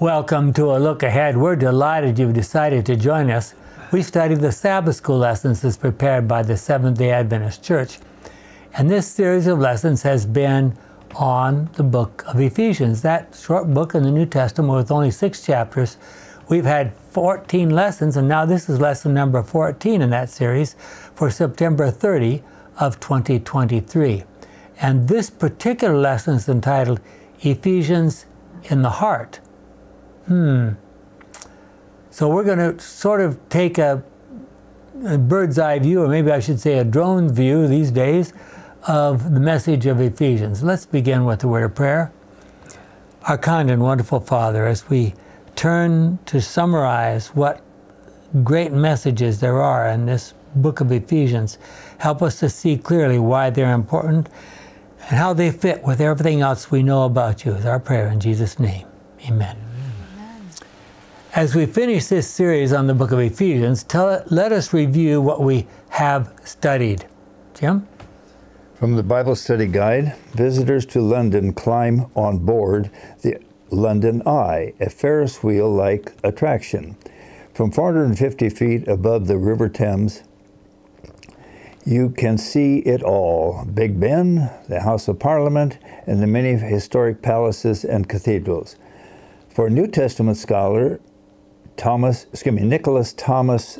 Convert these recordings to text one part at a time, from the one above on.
Welcome to a look ahead. We're delighted you've decided to join us. We studied the Sabbath School lessons as prepared by the Seventh day Adventist Church. And this series of lessons has been on the book of Ephesians, that short book in the New Testament with only six chapters. We've had 14 lessons, and now this is lesson number 14 in that series for September 30 of 2023. And this particular lesson is entitled Ephesians in the Heart. Hmm. So we're going to sort of take a, a, bird's eye view, or maybe I should say a drone view these days, of the message of Ephesians. Let's begin with the word of prayer. Our kind and wonderful Father, as we turn to summarize what great messages there are in this book of Ephesians, help us to see clearly why they're important and how they fit with everything else we know about you. Is our prayer in Jesus' name. Amen. As we finish this series on the book of Ephesians, tell, let us review what we have studied. Jim? From the Bible Study Guide, visitors to London climb on board the London Eye, a Ferris wheel like attraction. From 450 feet above the River Thames, you can see it all Big Ben, the House of Parliament, and the many historic palaces and cathedrals. For a New Testament scholar, Thomas, excuse me, Nicholas Thomas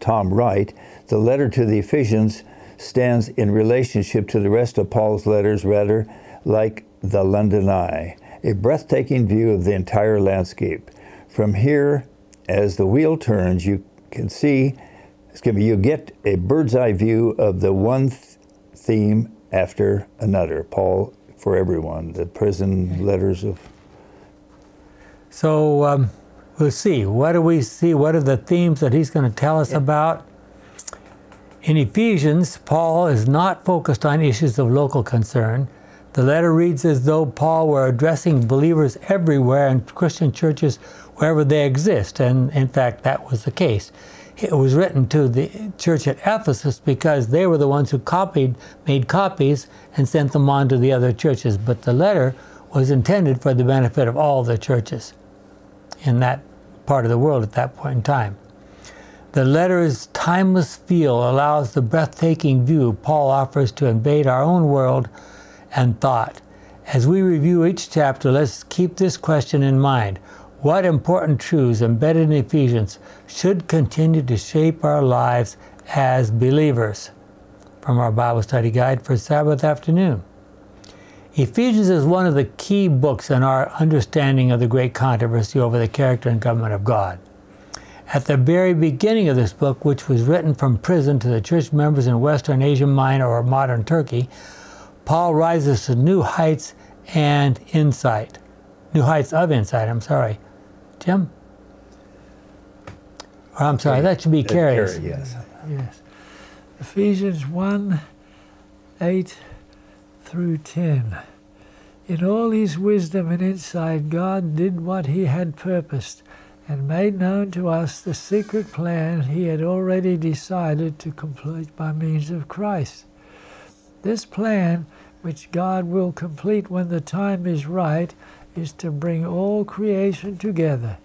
Tom Wright, the letter to the Ephesians stands in relationship to the rest of Paul's letters rather like the London Eye, a breathtaking view of the entire landscape. From here, as the wheel turns, you can see, excuse me, you get a bird's eye view of the one th theme after another. Paul for everyone, the prison letters of. So, um we'll see. What do we see? What are the themes that he's going to tell us about? In Ephesians, Paul is not focused on issues of local concern. The letter reads as though Paul were addressing believers everywhere in Christian churches wherever they exist, and in fact, that was the case. It was written to the church at Ephesus because they were the ones who copied, made copies, and sent them on to the other churches. But the letter was intended for the benefit of all the churches in that part of the world at that point in time. The letter's timeless feel allows the breathtaking view Paul offers to invade our own world and thought. As we review each chapter, let's keep this question in mind. What important truths embedded in Ephesians should continue to shape our lives as believers? From our Bible study guide for Sabbath afternoon. Ephesians is one of the key books in our understanding of the great controversy over the character and government of God. At the very beginning of this book, which was written from prison to the church members in Western Asia Minor or modern Turkey, Paul rises to new heights and insight. New heights of insight, I'm sorry. Jim? Or I'm sorry, that should be Carrie's. yes. Yes. Ephesians 1 8 through 10. In all his wisdom and insight, God did what he had purposed and made known to us the secret plan he had already decided to complete by means of Christ. This plan, which God will complete when the time is right, is to bring all creation together,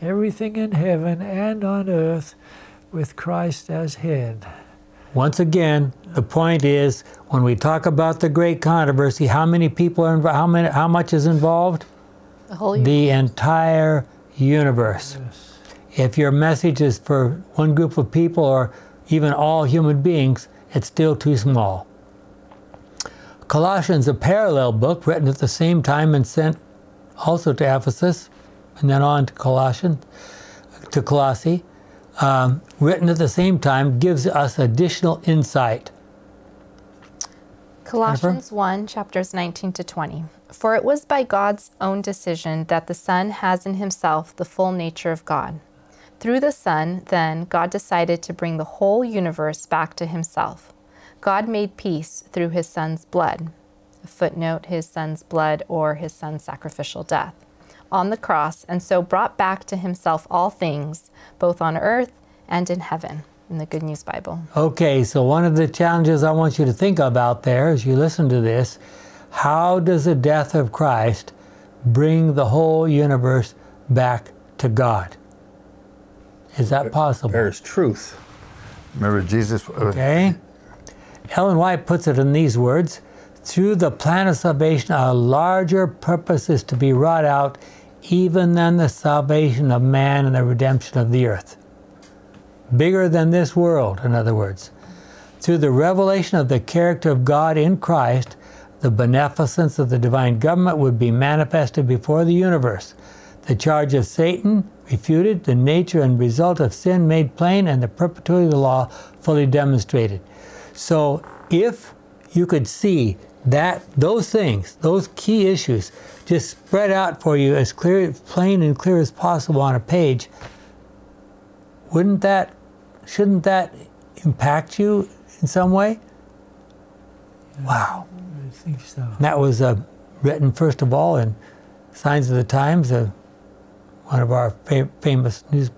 everything in heaven and on earth, with Christ as head. Once again, the point is when we talk about the great controversy, how many people are involved? How many? How much is involved? The whole The entire universe. Yes. If your message is for one group of people or even all human beings, it's still too small. Colossians, a parallel book written at the same time and sent also to Ephesus, and then on to Colossians, to Colossae, um, written at the same time, gives us additional insight. Colossians 1, chapters 19 to 20. For it was by God's own decision that the Son has in himself the full nature of God. Through the Son, then, God decided to bring the whole universe back to himself. God made peace through his Son's blood. Footnote, his Son's blood or his Son's sacrificial death. On the cross, and so brought back to himself all things, both on earth and in heaven in the Good News Bible. Okay, so one of the challenges I want you to think about there as you listen to this how does the death of Christ bring the whole universe back to God. Is that possible? There's truth. Remember Jesus. uh, Okay. Ellen White puts it in these words Through the plan of salvation, a larger purpose is to be wrought out, even than the salvation of man and the redemption of the earth. Bigger than this world, in other words. Through the revelation of the character of God in Christ, the beneficence of the divine government would be manifested before the universe. The charge of Satan refuted, the nature and result of sin made plain, and the perpetuity of the law fully demonstrated. So, if you could see that those things, those key issues, just spread out for you as clear, plain and clear as possible on a page, wouldn't that, shouldn't that impact you in some way? Wow. I think so. And that was uh, written first of all in Signs of the Times, uh, one of our fa- famous news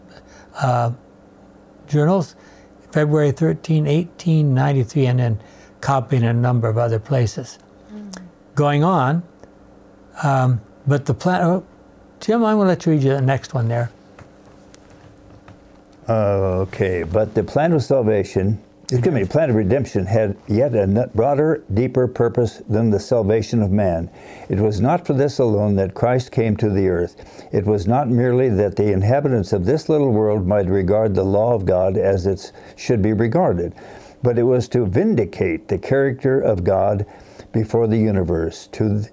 uh, journals, February 13, 1893, and then copied in a number of other places. Going on, um, but the plan. Oh, Jim, I'm going to let you read you the next one there. Uh, okay, but the plan of salvation, excuse me, plan of redemption had yet a broader, deeper purpose than the salvation of man. It was not for this alone that Christ came to the earth. It was not merely that the inhabitants of this little world might regard the law of God as it should be regarded, but it was to vindicate the character of God before the universe, to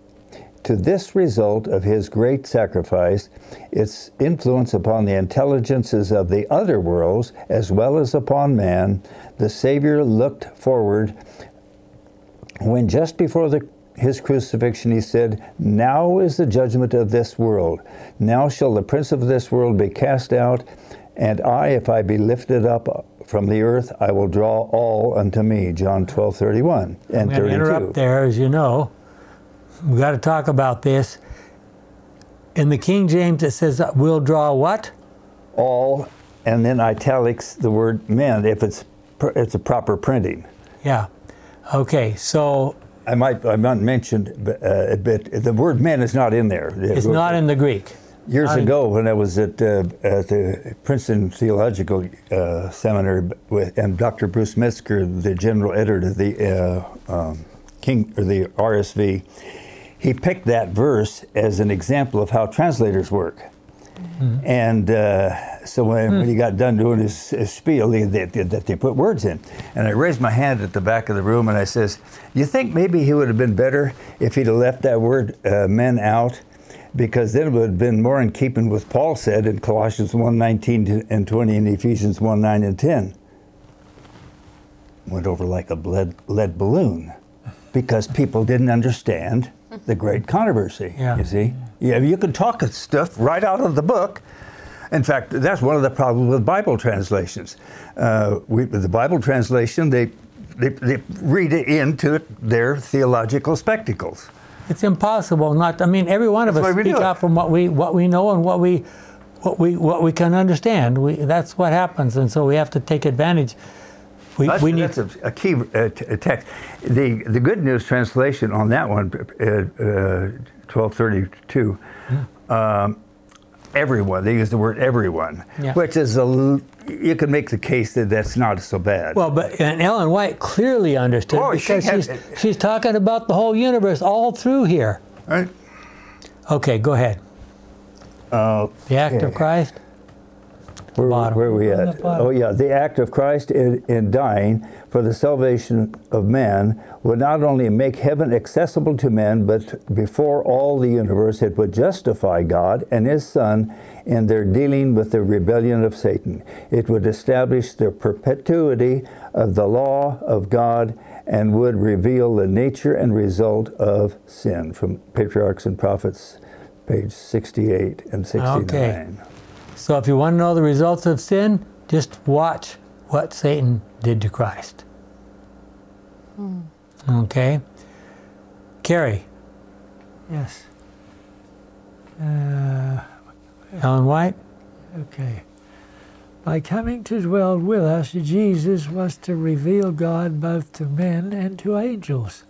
to this result of his great sacrifice, its influence upon the intelligences of the other worlds as well as upon man, the Savior looked forward when just before the, his crucifixion he said, Now is the judgment of this world. Now shall the prince of this world be cast out, and I, if I be lifted up from the earth, I will draw all unto me. John 12, 31 and I'm going to 32. interrupt there, as you know. We've got to talk about this. In the King James, it says, "We'll draw what?" all, and then italics the word men if it's it's a proper printing. Yeah. Okay. So I might I might mention uh, a bit. The word men is not in there. it's not in the Greek. Years not ago, when I was at uh, at the Princeton Theological uh, Seminary with and Dr. Bruce Metzger, the general editor of the uh, um, King or the RSV, he picked that verse as an example of how translators work. And uh, so when, when he got done doing his, his spiel, he, they, they, that they put words in. And I raised my hand at the back of the room and I says, "You think maybe he would have been better if he'd have left that word uh, men out?" Because then it would have been more in keeping with Paul said in Colossians 1:19 and 20 and Ephesians 1, 9 and 10. Went over like a lead, lead balloon because people didn't understand the great controversy. Yeah. You see? Yeah, you can talk stuff right out of the book. In fact, that's one of the problems with Bible translations. Uh, we, with the Bible translation, they, they, they read it into their theological spectacles. It's impossible not. I mean, every one of That's us speak out from what we what we know and what we what we what we can understand. We, that's what happens, and so we have to take advantage. We, That's, we need. that's a, a key uh, t- text. The, the Good News translation on that one, uh, uh, 1232, um, everyone, they use the word everyone, Yeah. which is a, l- you can make the case that that's not so bad. Well, but and Ellen White clearly understood Oh, she because had- she's she's talking about the whole universe all through here. right? Okay, go ahead. Uh, The act of Christ. Where, Bottom. where are we at? Oh, yeah. The act of Christ in, in dying for the salvation of man would not only make heaven accessible to men, but before all the universe, it would justify God and His Son in their dealing with the rebellion of Satan. It would establish the perpetuity of the law of God and would reveal the nature and result of sin. From Patriarchs and Prophets, page 68 and 69. Okay. So if you want to know the results of sin, just watch what Satan did to Christ. Okay. Carrie, Yes. Uh, Ellen White. okay. By coming to dwell with us, Jesus was to reveal God both to men and to angels.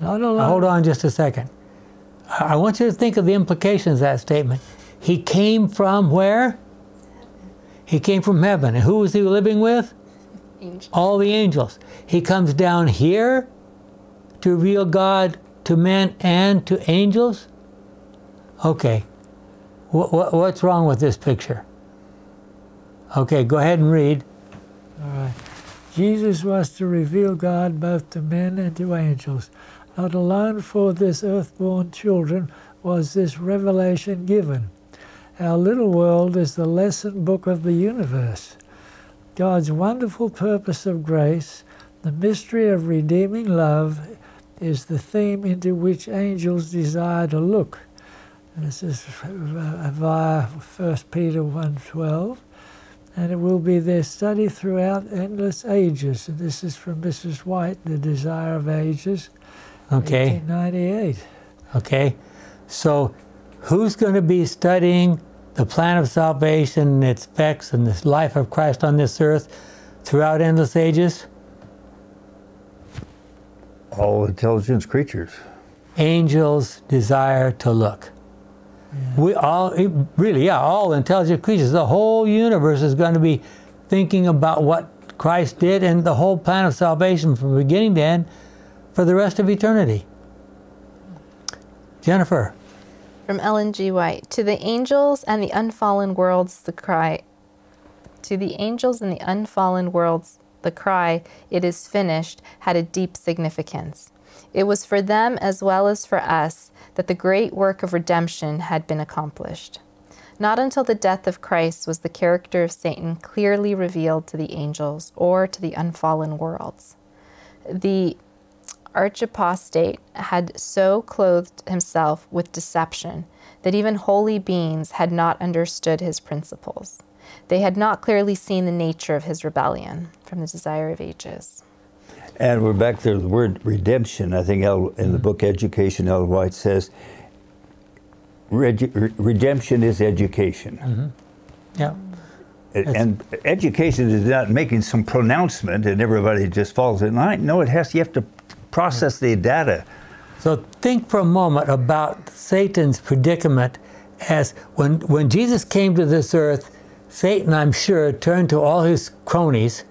Not alone. Now, hold on just a second. I I want you to think of the implications of that statement. He came from where? He came from heaven. And who was he living with? Angel. All the angels. He comes down here to reveal God to men and to angels? Okay. What, what, what's wrong with this picture? Okay, go ahead and read. All right. Jesus was to reveal God both to men and to angels. Not alone for this earthborn children was this revelation given. Our little world is the lesson book of the universe. God's wonderful purpose of grace, the mystery of redeeming love, is the theme into which angels desire to look. This is uh, via 1 Peter 1.12 and it will be their study throughout endless ages. And this is from Mrs. White, The Desire of Ages, Okay. 1998. Okay. So, who's going to be studying the plan of salvation and its effects and the life of Christ on this earth throughout endless ages? All intelligence creatures. Angels desire to look. We all, really, yeah, all intelligent creatures. The whole universe is going to be thinking about what Christ did and the whole plan of salvation from beginning to end for the rest of eternity. Jennifer. From Ellen G. White. To the angels and the unfallen worlds, the cry. To the angels and the unfallen worlds, the cry, it is finished, had a deep significance. It was for them as well as for us that the great work of redemption had been accomplished. Not until the death of Christ was the character of Satan clearly revealed to the angels or to the unfallen worlds. The archapostate had so clothed himself with deception that even holy beings had not understood his principles. They had not clearly seen the nature of his rebellion from the desire of ages. And we're back to the word redemption. I think El, in the book Education, Ellen White says, "Reg- re- redemption is education. Mm-hmm. Yeah. And education is not making some pronouncement and everybody just falls in line. No, it has. You have to process the data. So think for a moment about Satan's predicament as when, when Jesus came to this earth, Satan, I'm sure, turned to all his cronies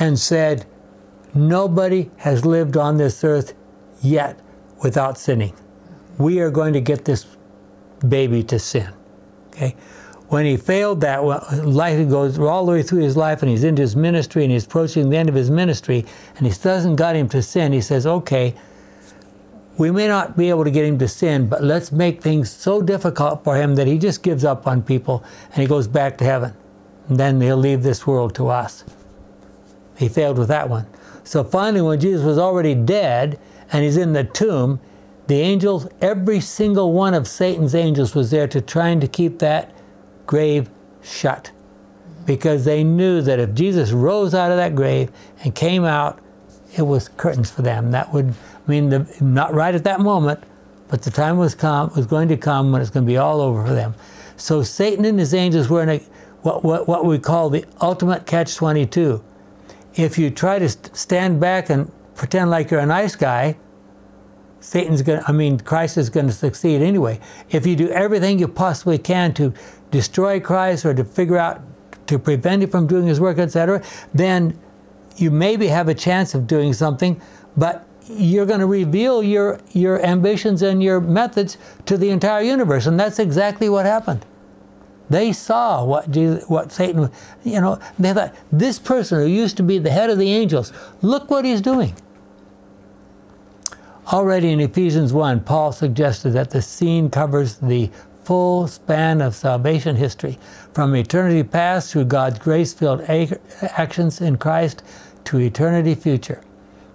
and said, Nobody has lived on this earth yet without sinning. We are going to get this baby to sin. Okay? When he failed that, life goes all the way through his life and he's into his ministry and he's approaching the end of his ministry and he doesn't got him to sin. He says, okay, we may not be able to get him to sin, but let's make things so difficult for him that he just gives up on people and he goes back to heaven. And then he'll leave this world to us. He failed with that one. So finally, when Jesus was already dead and he's in the tomb, the angels, every single one of Satan's angels was there to trying to keep that grave shut. Because they knew that if Jesus rose out of that grave and came out, it was curtains for them. That would mean the, not right at that moment, but the time was come was going to come when it's going to be all over for them. So Satan and his angels were in a, what, what, what we call the ultimate catch 22. If you try to st- stand back and pretend like you're a nice guy, Satan's going to, I mean, Christ is going to succeed anyway. If you do everything you possibly can to destroy Christ or to figure out to prevent him from doing his work, etc., then you maybe have a chance of doing something, but you're going to reveal your, your ambitions and your methods to the entire universe. And that's exactly what happened. They saw what Jesus, what Satan, you know, they thought, this person who used to be the head of the angels, look what he's doing. Already in Ephesians 1, Paul suggested that the scene covers the full span of salvation history, from eternity past through God's grace filled actions in Christ to eternity future.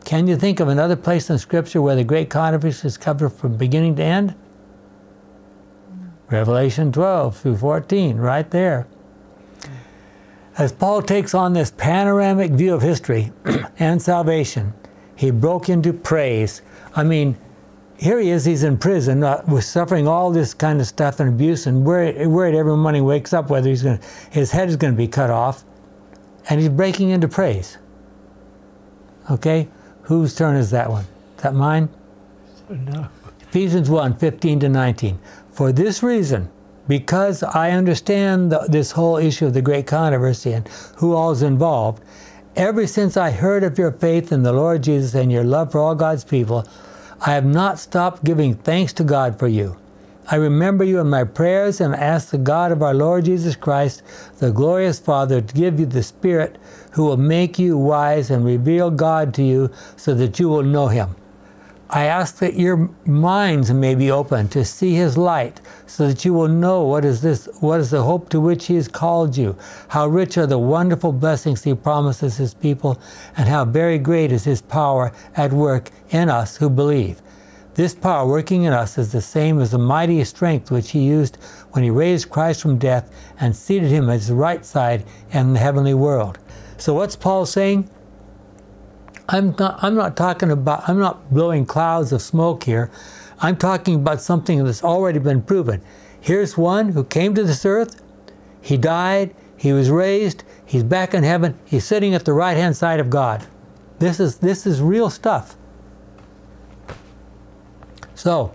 Can you think of another place in Scripture where the great controversy is covered from beginning to end? Revelation 12 through 14, right there. As Paul takes on this panoramic view of history and salvation, he broke into praise. I mean, here he is, he's in prison, uh, was suffering all this kind of stuff and abuse, and worried, worried every morning wakes up whether he's going his head is going to be cut off, and he's breaking into praise. Okay? Whose turn is that one? Is that mine? No. Ephesians 1 15 to 19. For this reason, because I understand the, this whole issue of the great controversy and who all is involved, ever since I heard of your faith in the Lord Jesus and your love for all God's people, I have not stopped giving thanks to God for you. I remember you in my prayers and ask the God of our Lord Jesus Christ, the glorious Father, to give you the Spirit who will make you wise and reveal God to you so that you will know him. I ask that your minds may be open to see his light so that you will know what is this what is the hope to which he has called you. How rich are the wonderful blessings he promises his people and how very great is his power at work in us who believe. This power working in us is the same as the mighty strength which he used when he raised Christ from death and seated him at his right side in the heavenly world. So what's paul saying I'm not, I'm not talking about, I'm not blowing clouds of smoke here. I'm talking about something that's already been proven. Here's one who came to this earth, he died, he was raised, he's back in heaven, he's sitting at the right hand side of God. This is, this is real stuff. So,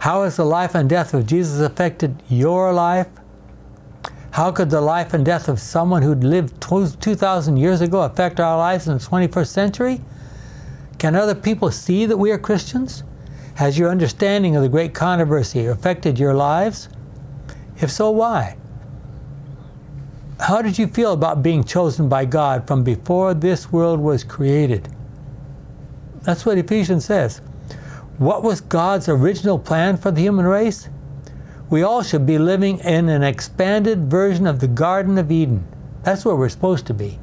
how has the life and death of Jesus affected your life? How could the life and death of someone who lived 2,000 years ago affect our lives in the 21st century? Can other people see that we are Christians? Has your understanding of the great controversy affected your lives? If so, why? How did you feel about being chosen by God from before this world was created? That's what Ephesians says. What was God's original plan for the human race? We all should be living in an expanded version of the Garden of Eden. That's where we're supposed to be.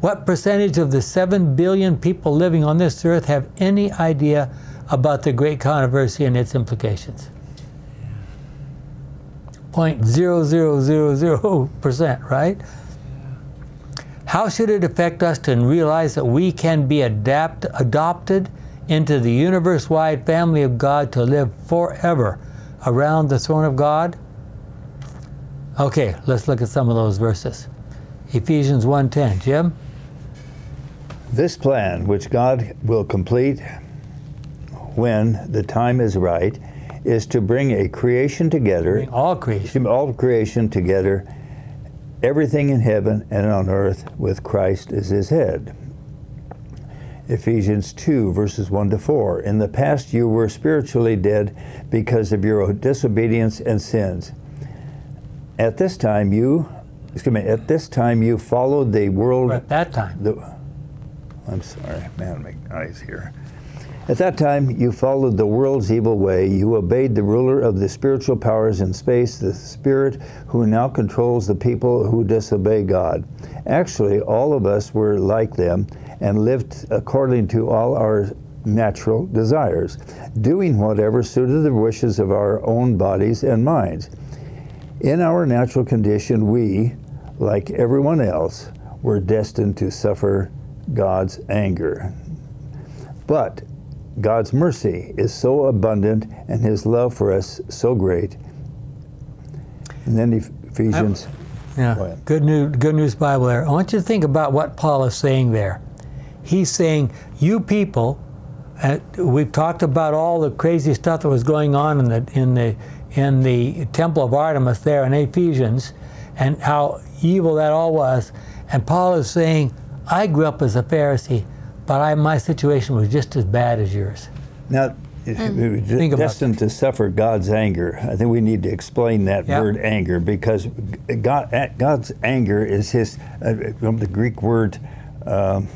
What percentage of the 7 billion people living on this earth have any idea about the great controversy and its implications? 0.0000%, right? How should it affect us to realize that we can be adapt, adopted into the universe wide family of God to live forever around the throne of God? Okay, let's look at some of those verses. Ephesians 1:10. Jim? This plan, which God will complete when the time is right, is to bring a creation together, Bring all creation. all creation together, everything in heaven and on earth, with Christ as his head. Ephesians 2, verses 1 to 4. In the past, you were spiritually dead because of your disobedience and sins. At this time, you, excuse me, at this time, you followed the world. At that time. The, I'm sorry, man, my eyes here. At that time, you followed the world's evil way. You obeyed the ruler of the spiritual powers in space, the spirit who now controls the people who disobey God. Actually, all of us were like them and lived according to all our natural desires, doing whatever suited the wishes of our own bodies and minds. In our natural condition, we, like everyone else, were destined to suffer God's anger. But God's mercy is so abundant and his love for us so great. And then Ephesians. Yeah, good news, good news Bible there. I want you to think about what Paul is saying there. He's saying, you people, uh, we've talked about all the crazy stuff that was going on in the, in the, in the temple of Artemis there in Ephesians and how evil that all was. And Paul is saying, I grew up as a Pharisee, but I, my situation was just as bad as yours. Now, mm. Think destined to suffer God's anger. I think we need to explain that yep. word anger because God, God's anger is His uh, from the Greek word. Um,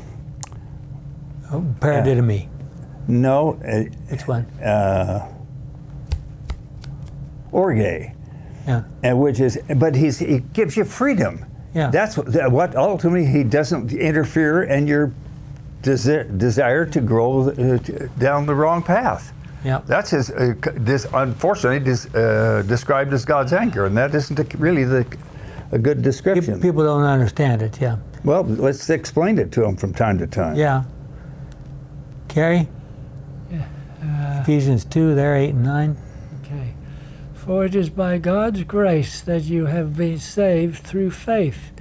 oh, paradidomi. Uh, no. Uh, Which one? Uh, orge. Yeah. And which is, but he's, he gives you freedom. Yeah. That's what, what ultimately he doesn't interfere in your desi- desire to grow uh, down the wrong path. Yeah. That's his, uh, this, unfortunately, this, uh, described as God's anger, and that isn't really the, a good description. People don't understand it, yeah. Well, let's explain it to them from time to time. Yeah. Carrie? Yeah. Uh, Ephesians 2, there, 8 and 9. For it is by God's grace that you have been saved through faith.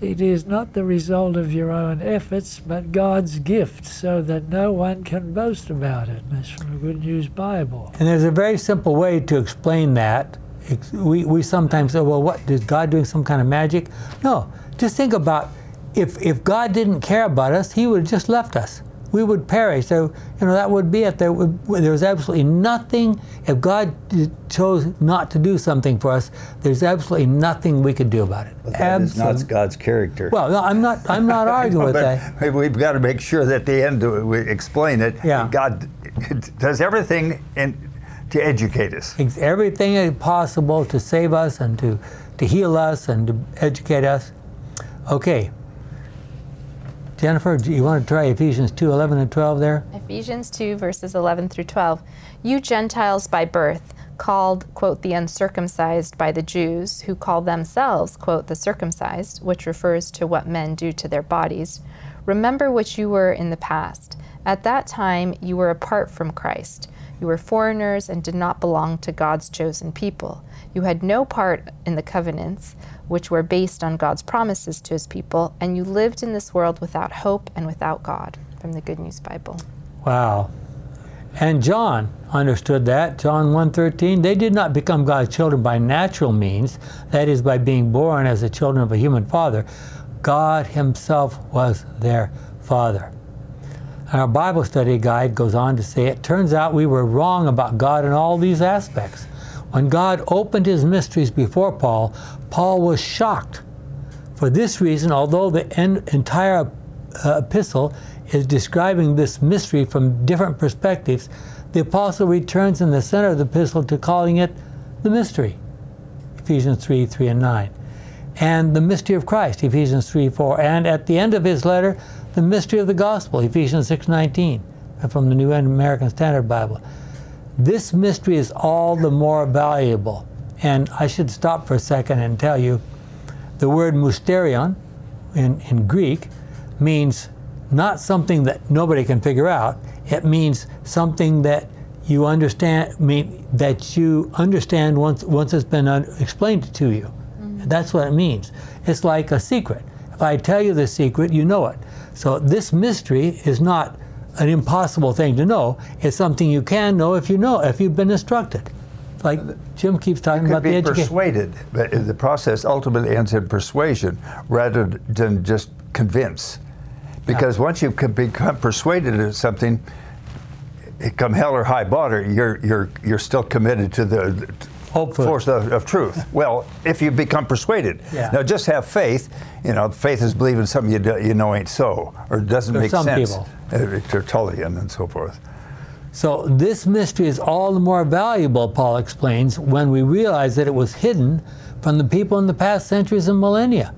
It is not the result of your own efforts, but God's gift, so that no one can boast about it. That's from the Good News Bible. And there's a very simple way to explain that. we, we sometimes say, well, what is God doing some kind of magic? No, just think about if if God didn't care about us, He would have just left us. We would perish. So you know that would be it. There would, there's absolutely nothing. If God chose not to do something for us, there's absolutely nothing we could do about it. But that is not God's character. Well, no, I'm not. I'm not arguing with that. but we've got to make sure that at the end uh, we explain it. Yeah. God does everything in, to educate us. Everything possible to save us and to, to heal us and to educate us. Okay. Jennifer, do you want to try Ephesians 2 11 and 12 there? Ephesians 2, verses 11 through 12. You Gentiles by birth, called, quote, the uncircumcised by the Jews, who call themselves, quote, the circumcised, which refers to what men do to their bodies, remember what you were in the past. At that time, you were apart from Christ. You were foreigners and did not belong to God's chosen people. You had no part in the covenants, which were based on God's promises to his people, and you lived in this world without hope and without God. From the Good News Bible. Wow. And John understood that. John 1:13, they did not become God's children by natural means, that is by being born as the children of a human father. God himself was their father. Our Bible study guide goes on to say it turns out we were wrong about God in all these aspects. When God opened his mysteries before Paul, Paul was shocked. For this reason, although the en- entire uh, epistle is describing this mystery from different perspectives, the apostle returns in the center of the epistle to calling it the mystery. Ephesians 3 3 and 9. And the mystery of Christ, Ephesians 3 4. And at the end of his letter, the mystery of the gospel, Ephesians 6 19, from the New American Standard Bible. This mystery is all the more valuable. And I should stop for a second and tell you the word mysterion in, in Greek means not something that nobody can figure out. It means something that you understand, mean that you understand once once it's been un- explained to you. Mm-hmm. That's what it means. It's like a secret. If I tell you the secret, you know it. So this mystery is not an impossible thing to know. It's something you can know if you know, if you've been instructed. Like Jim keeps talking about the education. persuaded, but the process ultimately ends in persuasion rather than just convince. Because once you can become persuaded of something, come hell or high water, you're you're you're still committed to the Hopefully. force of, of truth. Well, if you become persuaded, Yeah. now just have faith. You know, faith is believing something you, do, you know ain't so or doesn't For make some sense. people. Uh, Tertullian and so forth. So this mystery is all the more valuable, Paul explains, when we realize that it was hidden from the people in the past centuries and millennia.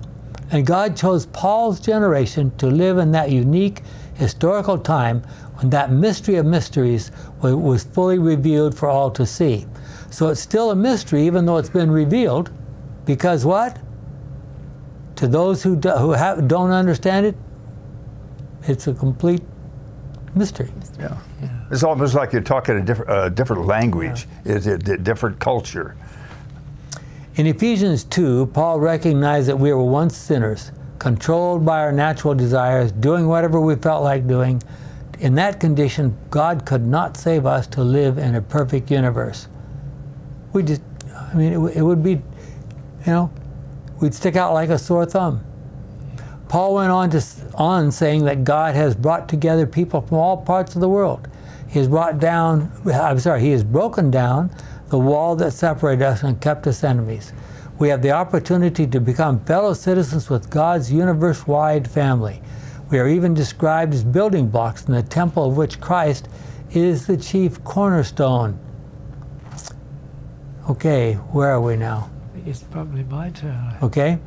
And God chose Paul's generation to live in that unique historical time when that mystery of mysteries was fully revealed for all to see. So it's still a mystery, even though it's been revealed, because what? To those who, do, who have, don't understand it, it's a complete mystery. Yeah. It's almost like you're talking a different, uh, different language. It's a di- different culture. In Ephesians 2, Paul recognized that we were once sinners, controlled by our natural desires, doing whatever we felt like doing. In that condition, God could not save us to live in a perfect universe. We just, I mean, it, it would be, you know, we'd stick out like a sore thumb. Paul went on to on saying that God has brought together people from all parts of the world. He has brought down, I'm sorry, he has broken down the wall that separated us and kept us enemies. We have the opportunity to become fellow citizens with God's universe-wide family. We are even described as building blocks in the temple of which Christ is the chief cornerstone. Okay, where are we now? It's probably my turn. Okay?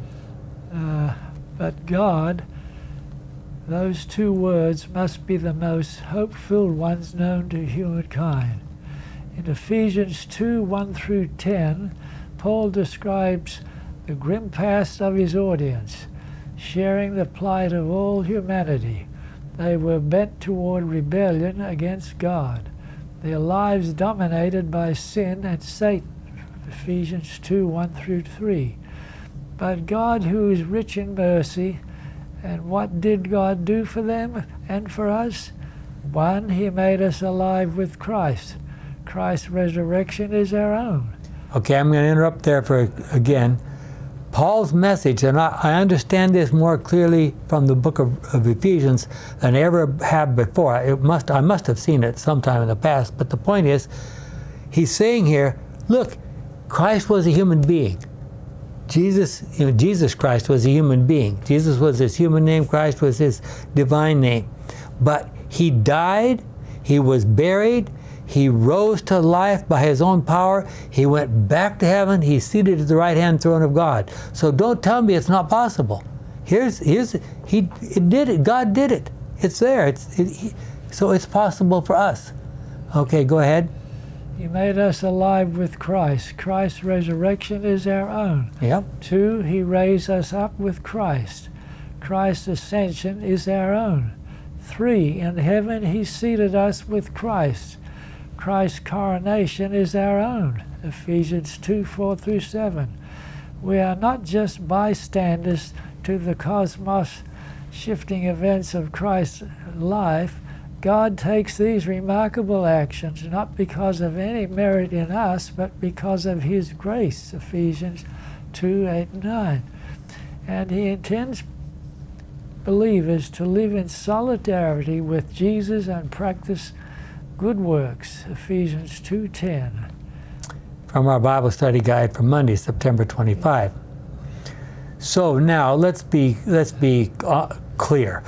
Uh, but God, those two words must be the most hopeful ones known to humankind. In Ephesians 2 1 through 10, Paul describes the grim past of his audience, sharing the plight of all humanity. They were bent toward rebellion against God, their lives dominated by sin and Satan. Ephesians 2 1 through 3. But God, who is rich in mercy, and what did God do for them and for us? One, He made us alive with Christ. Christ's resurrection is our own. Okay, I'm going to interrupt there for again. Paul's message, and I, I understand this more clearly from the book of, of, Ephesians than I ever have before. It must, I must have seen it sometime in the past, but the point is, he's saying here, look, Christ was a human being. Jesus, you know, Jesus Christ was a human being. Jesus was his human name, Christ was his divine name. But he died, he was buried, he rose to life by his own power. He went back to heaven. He's seated at the right hand throne of God. So don't tell me it's not possible. Here's, here's he it did it. God did it. It's there. It's, it, he, so it's possible for us. Okay, go ahead. He made us alive with Christ. Christ's resurrection is our own. Yep. Two, He raised us up with Christ. Christ's ascension is our own. Three, in heaven He seated us with Christ. Christ's coronation is our own. Ephesians 2 4 through 7. We are not just bystanders to the cosmos shifting events of Christ's life. God takes these remarkable actions not because of any merit in us, but because of His grace. Ephesians 2 8 and 9. And He intends believers to live in solidarity with Jesus and practice good works, Ephesians 2.10. From our Bible study guide for Monday, September 25. So now let's be, let's be uh, clear.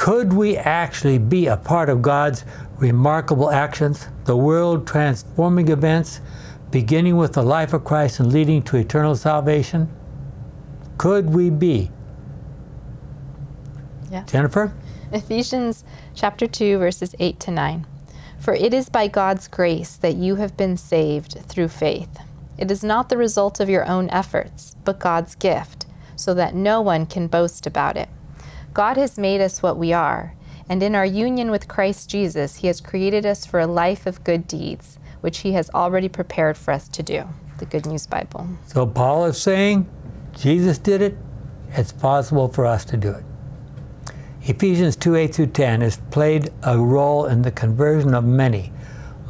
Could we actually be a part of God's remarkable actions, the world transforming events, beginning with the life of Christ and leading to eternal salvation? Could we be? Yeah. Jennifer? Ephesians chapter 2, verses 8 to 9. For it is by God's grace that you have been saved through faith. It is not the result of your own efforts, but God's gift, so that no one can boast about it. God has made us what we are, and in our union with Christ Jesus, He has created us for a life of good deeds, which He has already prepared for us to do. The Good News Bible. So Paul is saying, Jesus did it, it's possible for us to do it. Ephesians 2 8 through 10 has played a role in the conversion of many.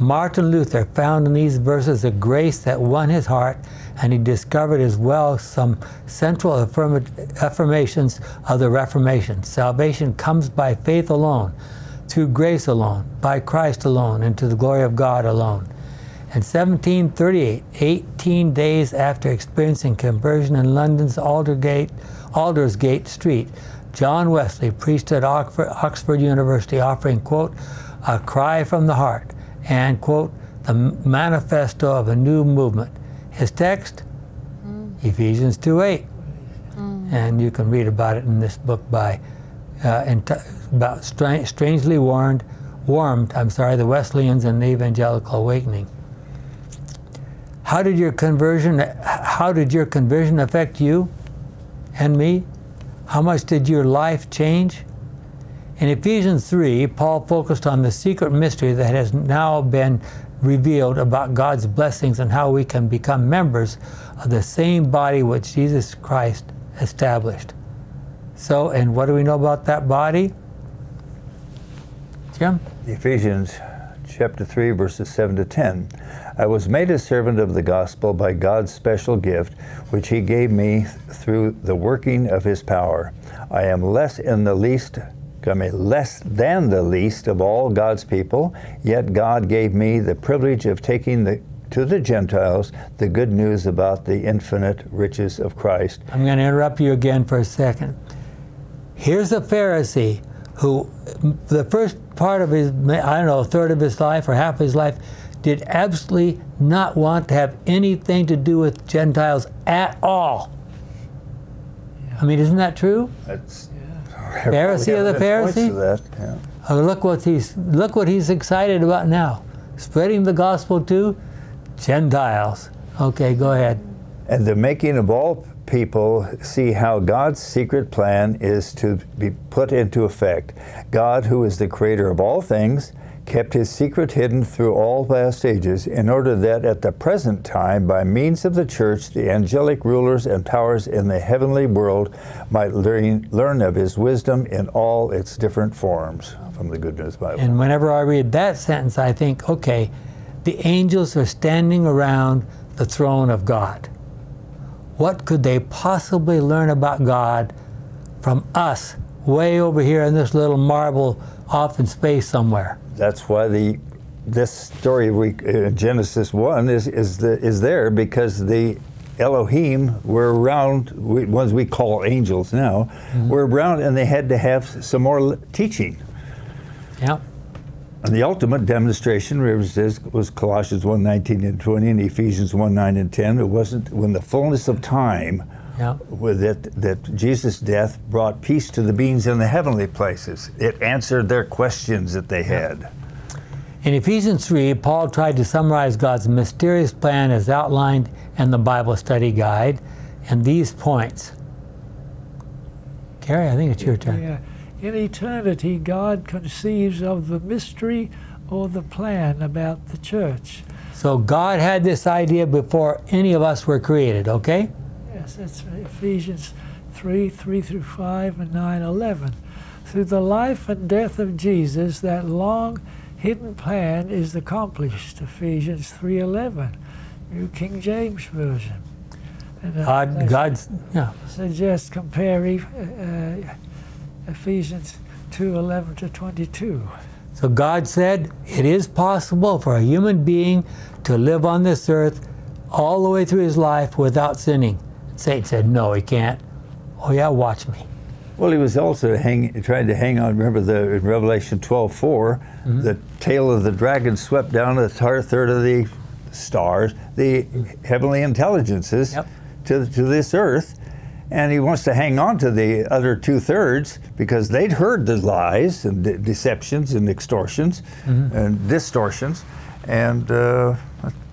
Martin Luther found in these verses a grace that won his heart, and he discovered as well some central affirm affirmations of the Reformation. Salvation comes by faith alone, through grace alone, by Christ alone, and to the glory of God alone. In 1738, 18 days after experiencing conversion in London's Aldergate, Aldersgate Street, John Wesley preached at Oxford University, offering, quote, a cry from the heart, and, quote, the manifesto of a new movement. His text, mm. Ephesians 2.8. Mm. And you can read about it in this book by, uh, about stra strangely warned, warmed, I'm sorry, the Wesleyans and the Evangelical Awakening. How did your conversion, how did your conversion affect you and me? How much did your life change? In Ephesians 3, Paul focused on the secret mystery that has now been revealed about God's blessings and how we can become members of the same body which Jesus Christ established. So, and what do we know about that body? Jim? Ephesians chapter 3, verses 7 to 10. I was made a servant of the gospel by God's special gift, which He gave me through the working of His power. I am less in the least, I mean, less than the least of all God's people, yet God gave me the privilege of taking the to the Gentiles the good news about the infinite riches of Christ. I'm going to interrupt you again for a second. Here's a Pharisee who, the first part of his, I don't know, a third of his life or half of his life, did absolutely not want to have anything to do with Gentiles at all. I mean, isn't that true? That's yeah. Pharisee of the Pharisee. That, yeah. oh, look what he's look what he's excited about now, spreading the gospel to Gentiles. Okay, go ahead. And the making of all people see how God's secret plan is to be put into effect. God, who is the creator of all things, kept his secret hidden through all past ages, in order that at the present time, by means of the church, the angelic rulers and powers in the heavenly world might learn, learn of his wisdom in all its different forms. From the Good News Bible. And whenever I read that sentence, I think, okay, the angels are standing around the throne of God. What could they possibly learn about God from us way over here in this little marble off in space somewhere? That's why the this story we uh, Genesis one is is the, is there because the Elohim were around we, ones we call angels now mm-hmm. were around and they had to have some more teaching. Yeah. And the ultimate demonstration was, was Colossians 1 19 and 20 and Ephesians 1 9 and 10. It wasn't when the fullness of time yeah. with it that Jesus' death brought peace to the beings in the heavenly places. It answered their questions that they had. In Ephesians 3, Paul tried to summarize God's mysterious plan as outlined in the Bible study guide and these points. Carrie, I think it's your turn. Yeah in eternity, God conceives of the mystery or the plan about the church. So God had this idea before any of us were created, okay? Yes, that's Ephesians 3 3 through 5 and 9 11. Through the life and death of Jesus, that long hidden plan is accomplished. Ephesians 3 11, New King James Version. And, uh, God, God's, yeah. Suggest compare. Uh, Ephesians 2 11 to 22. So God said it is possible for a human being to live on this earth all the way through his life without sinning. Satan said, No, he can't. Oh, yeah, watch me. Well, he was also hang, trying to hang on. Remember the in Revelation 12 4, mm-hmm. the tail of the dragon swept down a third of the stars, the heavenly intelligences, yep. to, to this earth and he wants to hang on to the other two thirds because they'd heard the lies and de- deceptions and extortions mm-hmm. and distortions, and uh,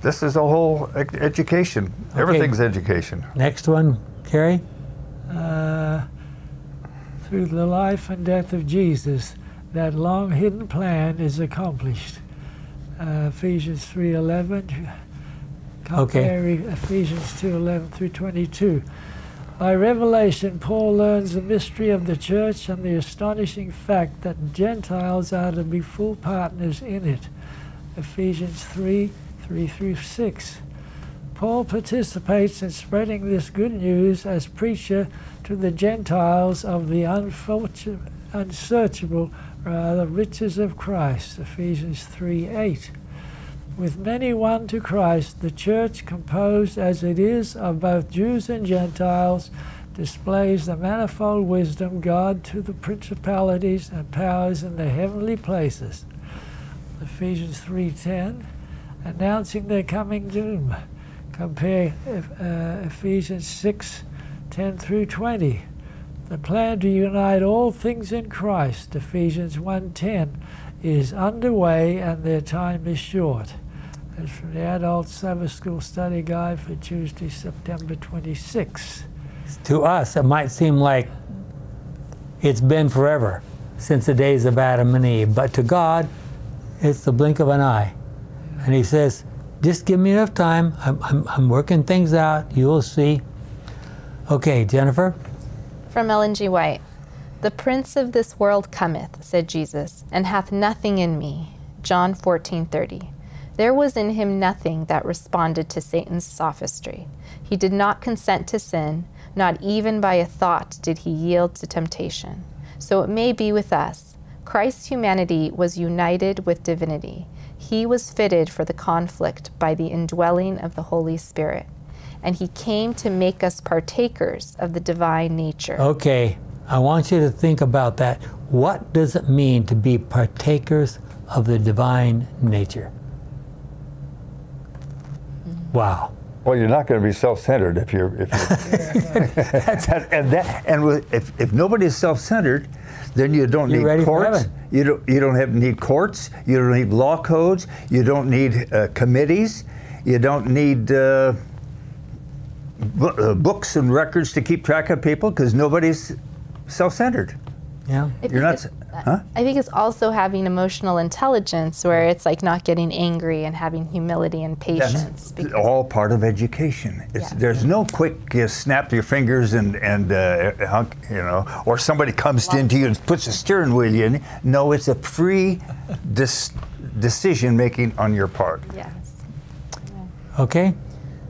this is a whole ed- education. Okay. Everything's education. Next one, Carrie. Uh, through the life and death of Jesus, that long hidden plan is accomplished. Uh, Ephesians 3:11. Okay. Ephesians 2:11 through 22. By revelation, Paul learns the mystery of the church and the astonishing fact that Gentiles are to be full partners in it. Ephesians 3 3 through 6. Paul participates in spreading this good news as preacher to the Gentiles of the unsearchable rather riches of Christ. Ephesians 3 8 with many one to Christ, the church, composed as it is of both Jews and Gentiles, displays the manifold wisdom God to the principalities and powers in the heavenly places. Ephesians 3:10, announcing their coming doom. Compare uh, Ephesians 6:10 through 20. The plan to unite all things in Christ, Ephesians 1:10, is underway and their time is short. It's from the Adult Sabbath School Study Guide for Tuesday, September 26. To us, it might seem like it's been forever since the days of Adam and Eve, but to God, it's the blink of an eye. And He says, just give me enough time. I'm, I'm, I'm working things out. You will see. Okay, Jennifer? From Ellen G. White. The prince of this world cometh, said Jesus, and hath nothing in me. John 14 30. There was in him nothing that responded to Satan's sophistry. He did not consent to sin, not even by a thought did he yield to temptation. So it may be with us. Christ's humanity was united with divinity. He was fitted for the conflict by the indwelling of the Holy Spirit. And he came to make us partakers of the divine nature. Okay, I want you to think about that. What does it mean to be partakers of the divine nature? Hmm. Wow. Well, you're not going to be self-centered if you're. If you're and that, and with, if, if nobody's self-centered, then you don't you're need courts. You don't you don't have need courts. You don't need law codes. You don't need uh, committees. You don't need uh, uh books and records to keep track of people because nobody's self-centered. Yeah, you're not. Huh? I think it's also having emotional intelligence where it's like not getting angry and having humility and patience. That's all part of education. Yeah. There's no quick uh, snap your fingers and, and uh, you know, or somebody comes well, into you and puts a steering wheel in. No, it's a free dis- decision making on your part. Yes. Yeah. Okay.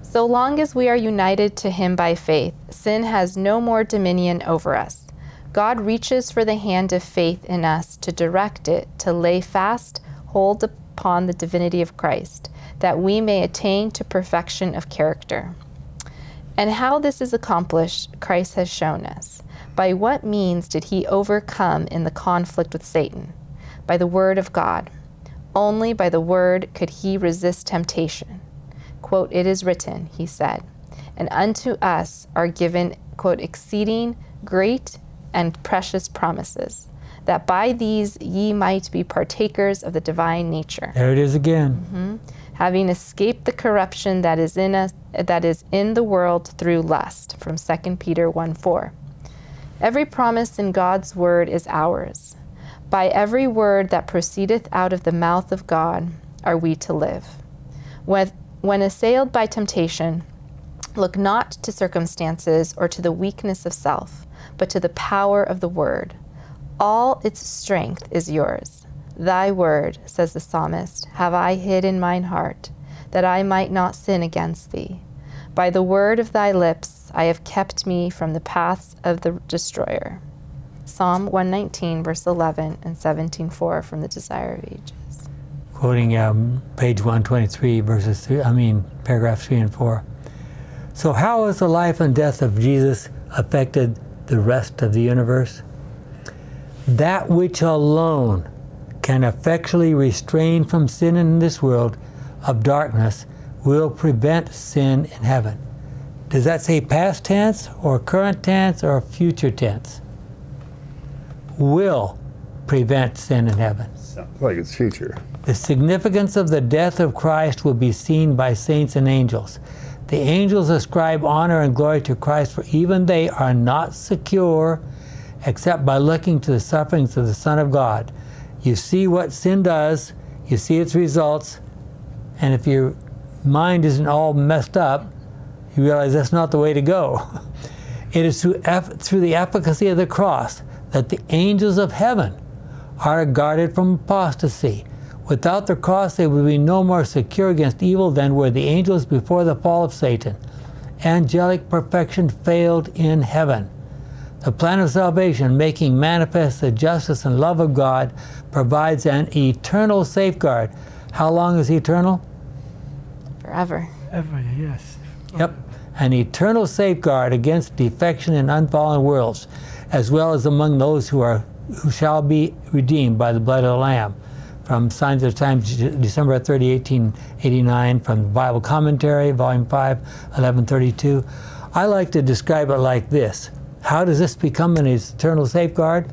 So long as we are united to Him by faith, sin has no more dominion over us. God reaches for the hand of faith in us to direct it to lay fast hold upon the divinity of Christ, that we may attain to perfection of character. And how this is accomplished, Christ has shown us. By what means did he overcome in the conflict with Satan? By the word of God. Only by the word could he resist temptation. Quote, It is written, he said, and unto us are given, quote, exceeding great and precious promises, that by these ye might be partakers of the divine nature. There it is again. Mm-hmm. Having escaped the corruption that is in us, that is in the world through lust, from 2 Peter 1 4. Every promise in God's word is ours. By every word that proceedeth out of the mouth of God are we to live. When, when assailed by temptation, look not to circumstances or to the weakness of self but to the power of the word. All its strength is yours. Thy word, says the psalmist, have I hid in mine heart, that I might not sin against thee. By the word of thy lips I have kept me from the paths of the destroyer. Psalm 119, verse 11 and 17:4 from the Desire of Ages. Quoting um, page 123, verses 3, I mean, paragraphs 3 and 4. So, how has the life and death of Jesus affected the rest of the universe? That which alone can effectually restrain from sin in this world of darkness will prevent sin in heaven. Does that say past tense or current tense or future tense? Will prevent sin in heaven. Sounds like it's future. The significance of the death of Christ will be seen by saints and angels. The angels ascribe honor and glory to Christ, for even they are not secure except by looking to the sufferings of the Son of God. You see what sin does, you see its results, and if your mind isn't all messed up, you realize that's not the way to go. It is through, through the efficacy of the cross that the angels of heaven are guarded from apostasy. Without the cross, they would be no more secure against evil than were the angels before the fall of Satan. Angelic perfection failed in heaven. The plan of salvation, making manifest the justice and love of God, provides an eternal safeguard. How long is eternal? Forever. Ever, yes. Yep. An eternal safeguard against defection in unfallen worlds, as well as among those who are who shall be redeemed by the blood of the Lamb from Signs of the Times, December 30, 1889, from the Bible Commentary, Volume 5, 1132. I like to describe it like this How does this become an eternal safeguard?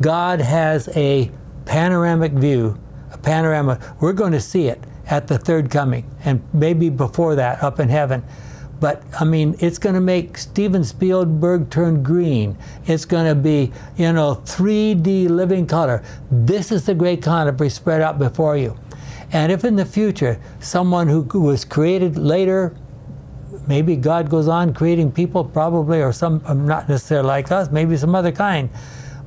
God has a panoramic view, a panorama. We're going to see it at the third coming, and maybe before that up in heaven. But I mean, it's going to make Steven Spielberg turn green. It's going to be, you know, 3D living color. This is the great controversy spread out before you. And if in the future someone who was created later, maybe God goes on creating people, probably, or some, um, not necessarily like us, maybe some other kind.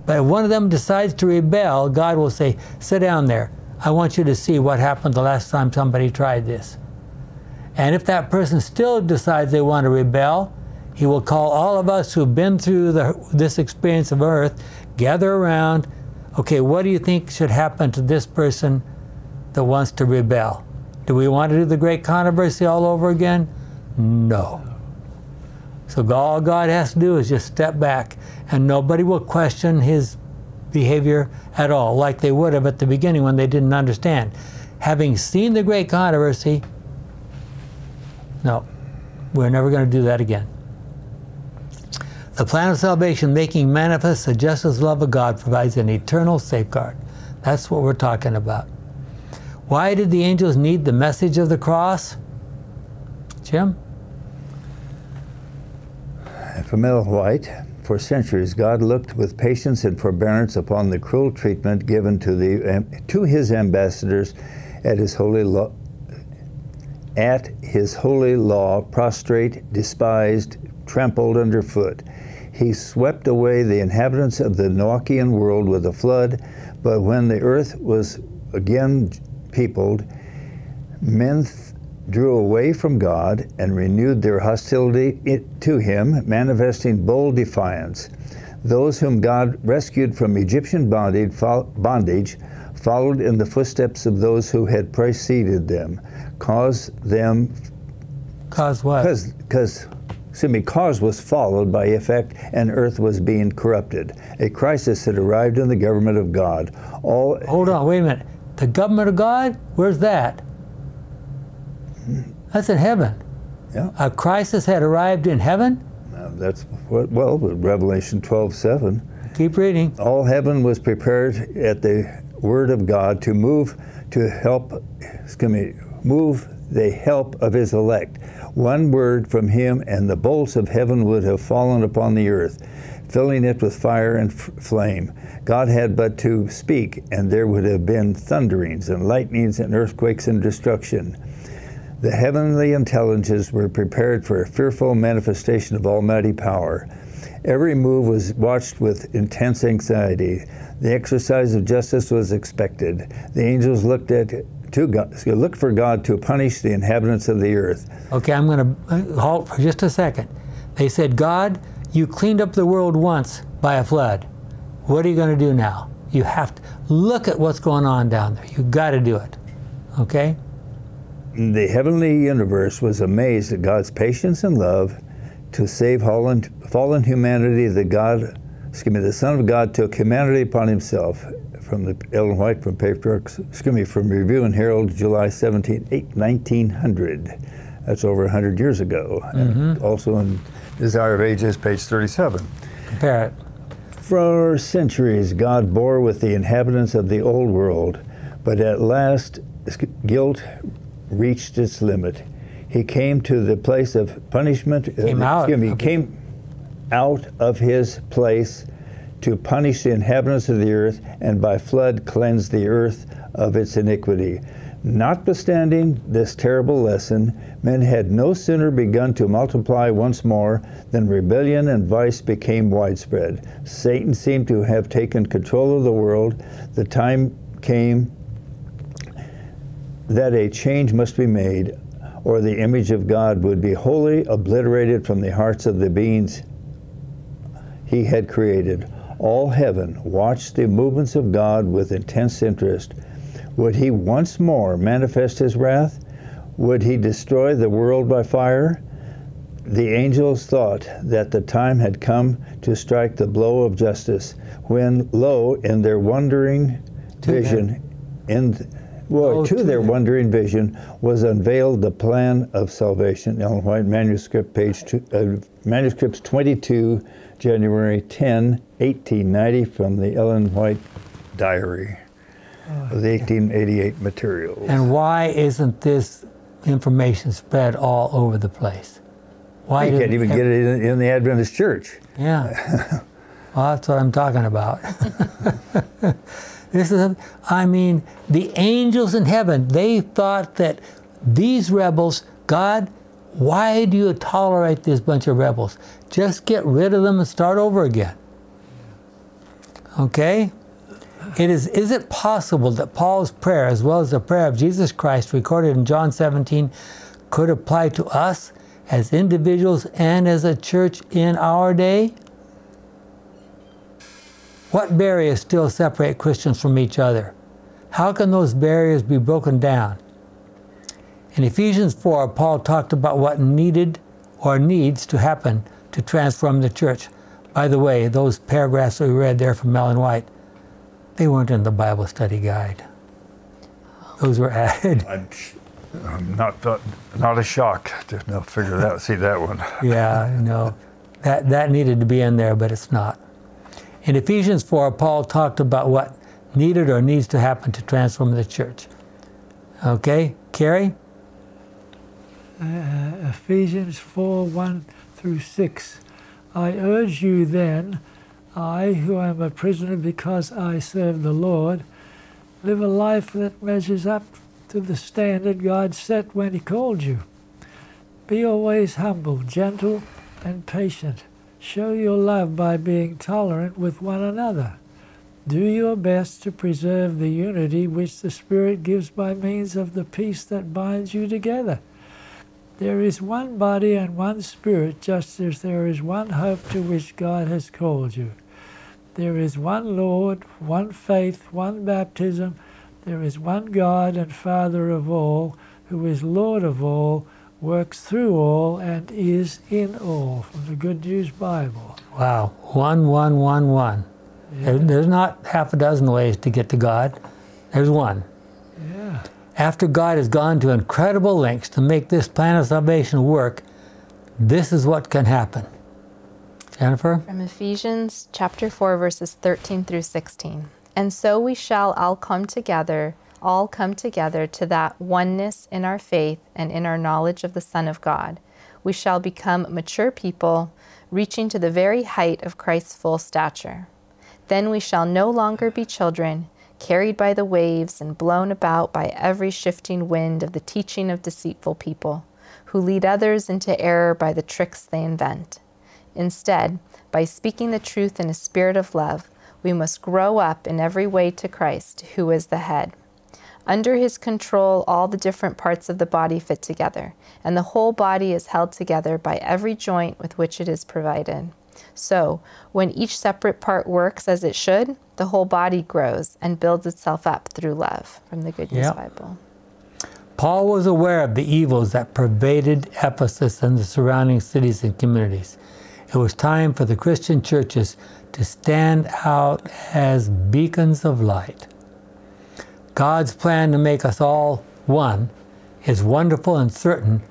But if one of them decides to rebel, God will say, Sit down there. I want you to see what happened the last time somebody tried this. And if that person still decides they want to rebel, he will call all of us who've been through the, this experience of earth, gather around. Okay, what do you think should happen to this person that wants to rebel? Do we want to do the great controversy all over again? No. So all God has to do is just step back, and nobody will question his behavior at all, like they would have at the beginning when they didn't understand. Having seen the great controversy, no, we're never going to do that again. The plan of salvation, making manifest the justice love of God, provides an eternal safeguard. That's what we're talking about. Why did the angels need the message of the cross? Jim? Ellen White, for centuries, God looked with patience and forbearance upon the cruel treatment given to, the, eh, to his ambassadors at his holy at his holy law, prostrate, despised, trampled underfoot. He swept away the inhabitants of the Noachian world with a flood, but when the earth was again peopled, men drew away from God and renewed their hostility to him, manifesting bold defiance. Those whom God rescued from Egyptian bondage, bondage followed in the footsteps of those who had preceded them, caused them. Cause what? Because excuse me, cause was followed by effect, and earth was being corrupted. A crisis had arrived in the government of God. All. Hold on, wait a minute. The government of God? Where's that? That's in heaven. Yeah. A crisis had arrived in heaven? Uh, that's what, well, Revelation 12 7. Keep reading. All heaven was prepared at the word of God to move to help, excuse me, move the help of his elect. One word from him, and the bolts of heaven would have fallen upon the earth, filling it with fire and flame. God had but to speak, and there would have been thunderings and lightnings and earthquakes and destruction. The heavenly intelligences were prepared for a fearful manifestation of almighty power. Every move was watched with intense anxiety. The exercise of justice was expected. The angels looked at to God, looked for God to punish the inhabitants of the earth. Okay, I'm going to uh, halt for just a second. They said, God, you cleaned up the world once by a flood. What are you going to do now? You have to look at what's going on down there. You've got to do it. Okay? The heavenly universe was amazed at God's patience and love to save fallen humanity. The God, excuse me, the Son of God took humanity upon himself. From the Ellen White from Patriarchs, excuse me, from Review and Herald, July 17, 8, 1900. That's over 100 years ago. Mm-hmm. And also in Desire of Ages, page 37. Compare it. For centuries, God bore with the inhabitants of the old world, but at last guilt reached its limit. He came to the place of punishment. Uh, came out. Me, he came out of his place to punish the inhabitants of the earth and by flood cleanse the earth of its iniquity. Notwithstanding this terrible lesson, men had no sooner begun to multiply once more than rebellion and vice became widespread. Satan seemed to have taken control of the world. The time came that a change must be made, or the image of God would be wholly obliterated from the hearts of the beings he had created. All heaven watched the movements of God with intense interest. Would he once more manifest his wrath? Would he destroy the world by fire? The angels thought that the time had come to strike the blow of justice, when, lo, in their wondering vision, in well, oh, to their wondering vision was unveiled the plan of salvation. Ellen White manuscript, page two, uh, manuscripts 22, January 10, 1890, from the Ellen White Diary of the 1888 materials. And why isn't this information spread all over the place? Why you can't even get it in, in the Adventist church. Yeah. well, that's what I'm talking about. This is, I mean, the angels in heaven, they thought that these rebels, God, why do you tolerate this bunch of rebels? Just get rid of them and start over again. Okay? It is, is it possible that Paul's prayer, as well as the prayer of Jesus Christ recorded in John 17, could apply to us as individuals and as a church in our day? What barriers still separate Christians from each other? How can those barriers be broken down? In Ephesians 4, Paul talked about what needed or needs to happen to transform the church. By the way, those paragraphs that we read there from Ellen White, they weren't in the Bible study guide. Those were added. I'm, I'm not not a shock to figure that see that one. yeah, no, that that needed to be in there, but it's not. In Ephesians 4, Paul talked about what needed or needs to happen to transform the church. Okay, Carrie? Uh, Ephesians 4 1 through 6. I urge you then, I who am a prisoner because I serve the Lord, live a life that measures up to the standard God set when He called you. Be always humble, gentle, and patient Show your love by being tolerant with one another. Do your best to preserve the unity which the Spirit gives by means of the peace that binds you together. There is one body and one spirit, just as there is one hope to which God has called you. There is one Lord, one faith, one baptism. There is one God and Father of all, who is Lord of all, works through all, and is in all. From the Good News Bible. Wow. One, one, one, one. Yeah. There's not half a dozen ways to get to God. There's one. yeah. After God has gone to incredible lengths to make this plan of salvation work, this is what can happen. Jennifer? From Ephesians chapter 4, verses 13 through 16. And so we shall all come together, all come together to that oneness in our faith and in our knowledge of the Son of God. We shall become mature people, reaching to the very height of Christ's full stature. Then we shall no longer be children, carried by the waves and blown about by every shifting wind of the teaching of deceitful people, who lead others into error by the tricks they invent. Instead, by speaking the truth in a spirit of love, we must grow up in every way to Christ, who is the head. Under his control, all the different parts of the body fit together, and the whole body is held together by every joint with which it is provided. So, when each separate part works as it should, the whole body grows and builds itself up through love. From the Good News Yep. Bible. Paul was aware of the evils that pervaded Ephesus and the surrounding cities and communities. It was time for the Christian churches to stand out as beacons of light. God's plan to make us all one is wonderful and certain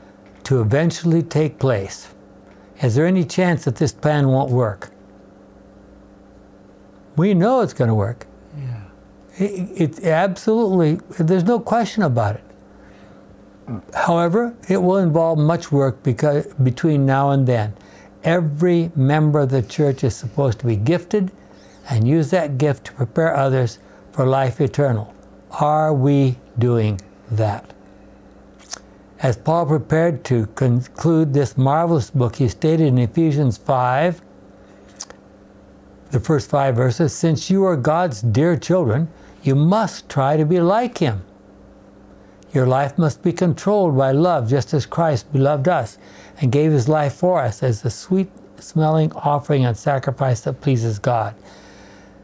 to eventually take place. Is there any chance that this plan won't work? We know it's going to work. Yeah. It, it absolutely, there's no question about it. However, it will involve much work because, between now and then. Every member of the church is supposed to be gifted and use that gift to prepare others for life eternal. Are we doing that? As Paul prepared to conclude this marvelous book, he stated in Ephesians 5, the first five verses, since you are God's dear children, you must try to be like him. Your life must be controlled by love, just as Christ beloved us and gave his life for us as a sweet smelling offering and sacrifice that pleases God.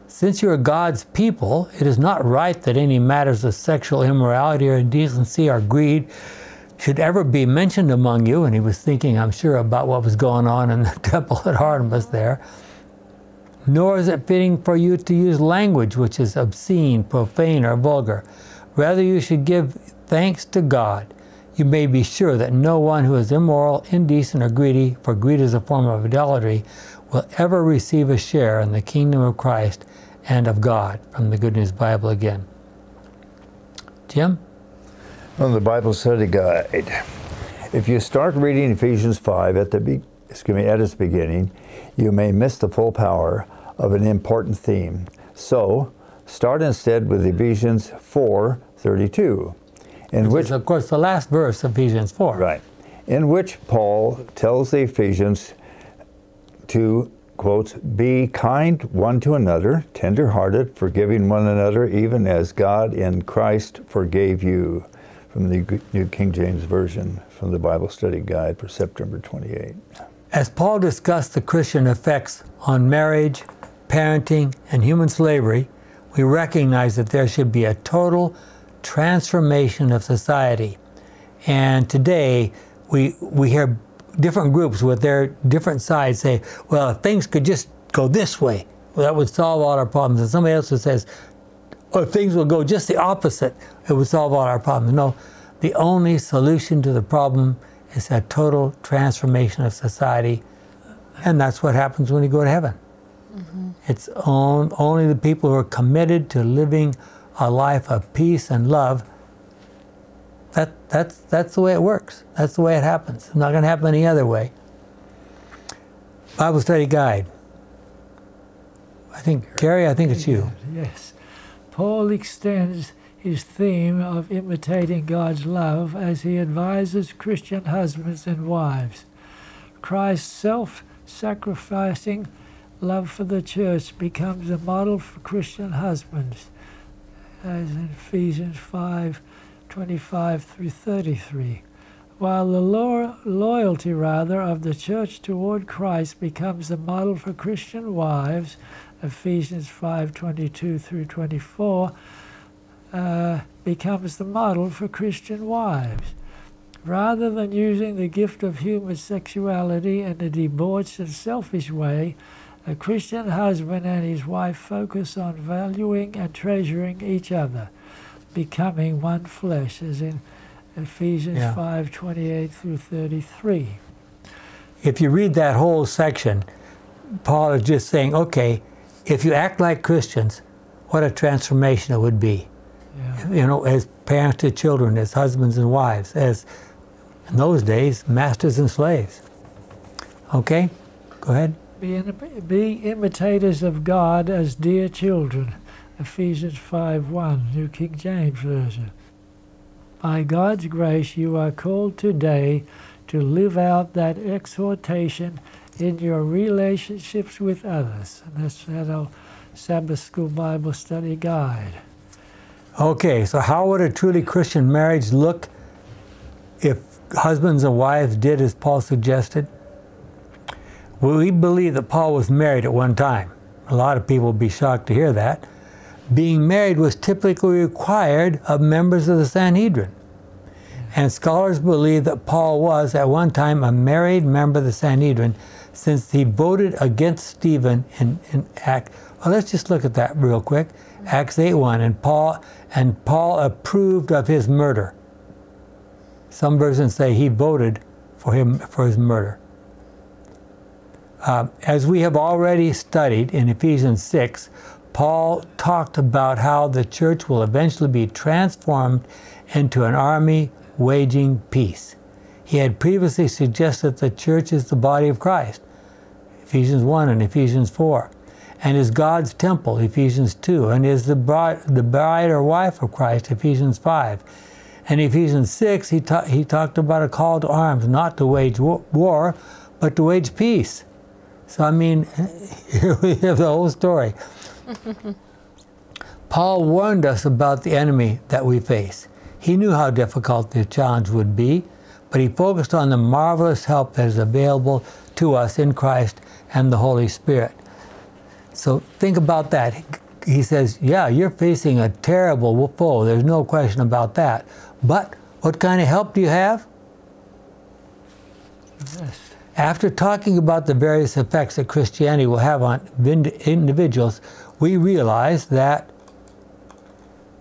Since you are God's people, it is not right that any matters of sexual immorality or indecency or greed should ever be mentioned among you. And he was thinking, I'm sure, about what was going on in the temple at Artemis there. Nor is it fitting for you to use language which is obscene, profane, or vulgar. Rather, you should give thanks to God. You may be sure that no one who is immoral, indecent, or greedy, for greed is a form of idolatry, will ever receive a share in the kingdom of Christ and of God. From the Good News Bible again. Jim? On the Bible Study Guide, if you start reading Ephesians 5 at the be- excuse me, at its beginning, you may miss the full power of an important theme. So, start instead with Ephesians 4:32, in Which which is, of course, the last verse of Ephesians 4. right, in which Paul tells the Ephesians to quotes be kind one to another, tender-hearted, forgiving one another, even as God in Christ forgave you. From the New King James Version, from the Bible Study Guide for September 28. As Paul discussed the Christian effects on marriage, parenting, and human slavery, we recognize that there should be a total transformation of society. And today, we, we hear different groups with their different sides say, well, if things could just go this way, well, that would solve all our problems. And somebody else who says, oh, if things will go just the opposite, it would solve all our problems. No, the only solution to the problem is a total transformation of society. And that's what happens when you go to heaven. Mm-hmm. It's on, only the people who are committed to living a life of peace and love. That, that's, that's the way it works. That's the way it happens. It's not going to happen any other way. Bible Study Guide. I think, Gary, I think it's you. Yes. Paul extends his theme of imitating God's love as he advises Christian husbands and wives. Christ's self sacrificing love for the church becomes a model for Christian husbands, as in Ephesians 5 25 through 33. while the lo- loyalty rather of the church toward Christ becomes the model for Christian wives, Ephesians 5:22 through 24, uh, becomes the model for Christian wives. Rather than using the gift of human sexuality in a debauched and selfish way, a Christian husband and his wife focus on valuing and treasuring each other, becoming one flesh, as in Ephesians Yeah. 5 28 through 33. If you read that whole section, Paul is just saying, okay, if you act like Christians, what a transformation it would be. Yeah. You know, as parents to children, as husbands and wives, as in those days, masters and slaves. Okay, go ahead. Be, in, be imitators of God as dear children. Ephesians 5 1, New King James Version. By God's grace, you are called today to live out that exhortation in your relationships with others. And that's that old Sabbath School Bible Study Guide. Okay, so how would a truly Christian marriage look if husbands and wives did as Paul suggested? Well, we believe that Paul was married at one time. A lot of people would be shocked to hear that. Being married was typically required of members of the Sanhedrin. And scholars believe that Paul was at one time a married member of the Sanhedrin since he voted against Stephen in, in Act. Well, let's just look at that real quick. Acts 8:1 and Paul and Paul approved of his murder. Some versions say he voted for him for his murder. Um, as we have already studied in Ephesians 6, Paul talked about how the church will eventually be transformed into an army waging peace. He had previously suggested the church is the body of Christ, Ephesians 1 and Ephesians 4, and is God's temple, Ephesians 2, and is the bride, the bride or wife of Christ, Ephesians 5. And Ephesians 6, he, ta- he talked about a call to arms, not to wage wa- war, but to wage peace. So, I mean, here we have the whole story. Paul warned us about the enemy that we face. He knew how difficult the challenge would be, but he focused on the marvelous help that is available to us in Christ and the Holy Spirit. So think about that. He says, Yeah, you're facing a terrible foe. There's no question about that. But what kind of help do you have? Yes. After talking about the various effects that Christianity will have on individuals, we realize that,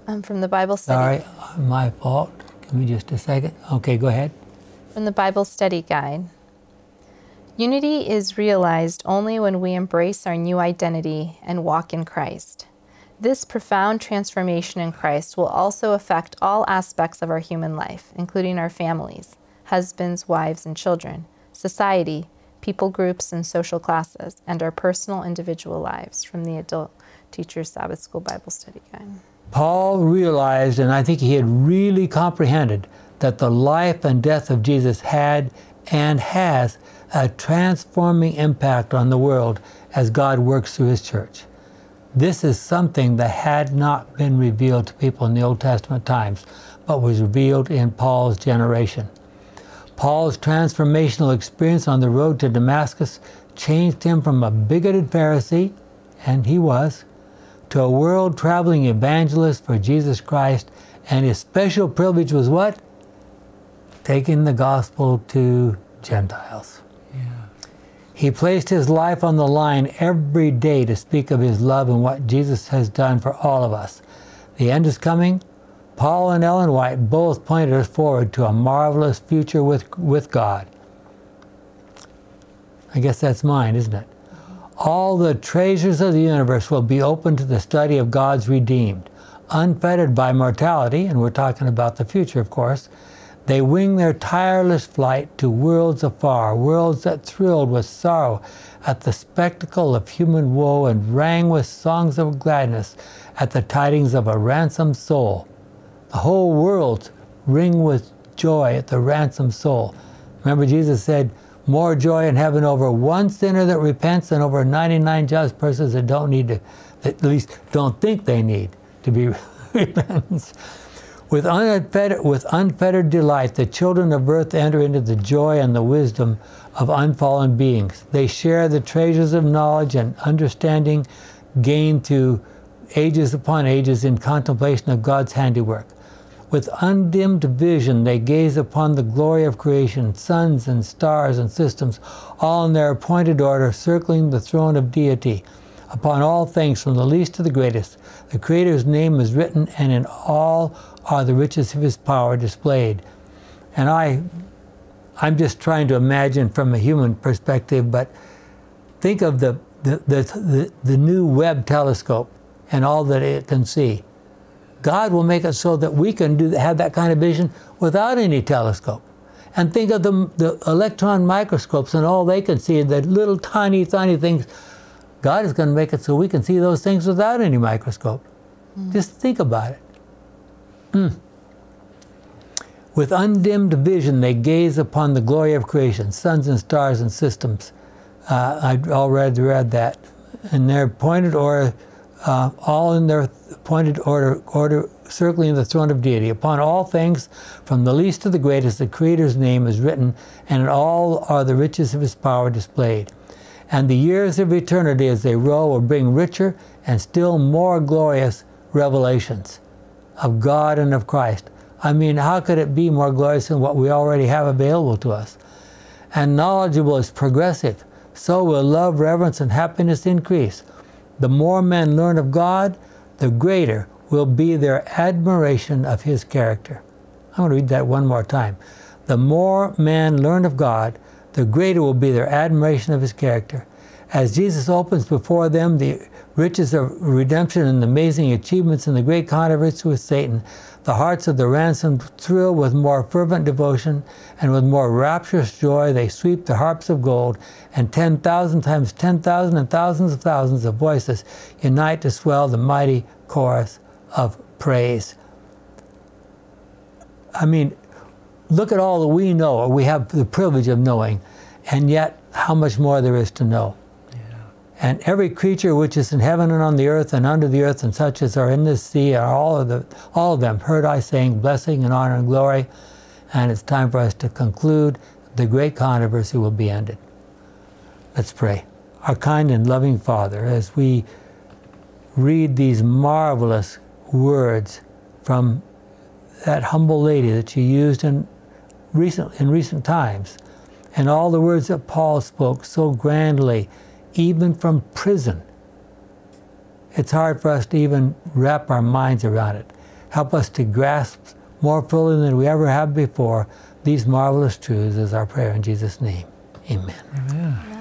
Um, from the Bible study. sorry, my fault. Give me just a second. Okay, go ahead. From the Bible Study Guide. Unity is realized only when we embrace our new identity and walk in Christ. This profound transformation in Christ will also affect all aspects of our human life, including our families, husbands, wives, and children, society, people groups, and social classes, and our personal individual lives. From the Adult Teachers Sabbath School Bible Study Guide. Paul realized, and I think he had really comprehended, that the life and death of Jesus had and has a transforming impact on the world as God works through his church. This is something that had not been revealed to people in the Old Testament times, but was revealed in Paul's generation. Paul's transformational experience on the road to Damascus changed him from a bigoted Pharisee, and he was, to a world traveling evangelist for Jesus Christ, and his special privilege was what? Taking the gospel to Gentiles. Yeah. He placed his life on the line every day to speak of his love and what Jesus has done for all of us. The end is coming. Paul and Ellen White both pointed us forward to a marvelous future with, with God. I guess that's mine, isn't it? All the treasures of the universe will be open to the study of God's redeemed. Unfettered by mortality, and we're talking about the future, of course, they wing their tireless flight to worlds afar, worlds that thrilled with sorrow at the spectacle of human woe and rang with songs of gladness at the tidings of a ransomed soul. The whole world ring with joy at the ransomed soul. Remember, Jesus said, More joy in heaven over one sinner that repents than over 99 just persons that don't need to, at least don't think they need to be repentance. With unfettered, with unfettered delight, the children of earth enter into the joy and the wisdom of unfallen beings. They share the treasures of knowledge and understanding gained through ages upon ages in contemplation of God's handiwork. With undimmed vision, they gaze upon the glory of creation, suns and stars and systems, all in their appointed order, circling the throne of deity. Upon all things, from the least to the greatest, the Creator's name is written, and in all are the riches of His power displayed. And I, I'm just trying to imagine from a human perspective, but think of the the, the, the, the new Webb telescope and all that it can see. God will make it so that we can do have that kind of vision without any telescope. And think of the, the electron microscopes and all they can see, the little tiny, tiny things. God is going to make it so we can see those things without any microscope. Mm. Just think about it. Mm. With undimmed vision, they gaze upon the glory of creation, suns and stars and systems. Uh, I already read that. In their pointed order, uh, all in their appointed order, order, circling the throne of deity. Upon all things, from the least to the greatest, the Creator's name is written, and in all are the riches of His power displayed. And the years of eternity as they roll will bring richer and still more glorious revelations of God and of Christ. I mean, how could it be more glorious than what we already have available to us? And knowledgeable is progressive so will love, reverence, and happiness increase. The more men learn of God, the greater will be their admiration of His character. I'm going to read that one more time. The more men learn of God, the greater will be their admiration of His character. As Jesus opens before them the riches of redemption and the amazing achievements in the great controversy with Satan, the hearts of the ransomed thrill with more fervent devotion, and with more rapturous joy they sweep the harps of gold, and 10,000 times 10,000 and thousands of thousands of voices unite to swell the mighty chorus of praise. I mean, look at all that we know, or we have the privilege of knowing, and yet how much more there is to know. And every creature which is in heaven and on the earth and under the earth and such as are in the sea are all of, the, all of them heard I saying blessing and honor and glory. And it's time for us to conclude. The great controversy will be ended. Let's pray. Our kind and loving Father, as we read these marvelous words from that humble lady that you used in recent, in recent times, and all the words that Paul spoke so grandly even from prison. It's hard for us to even wrap our minds around it. Help us to grasp more fully than we ever have before these marvelous truths is our prayer in Jesus' name. Amen. Amen.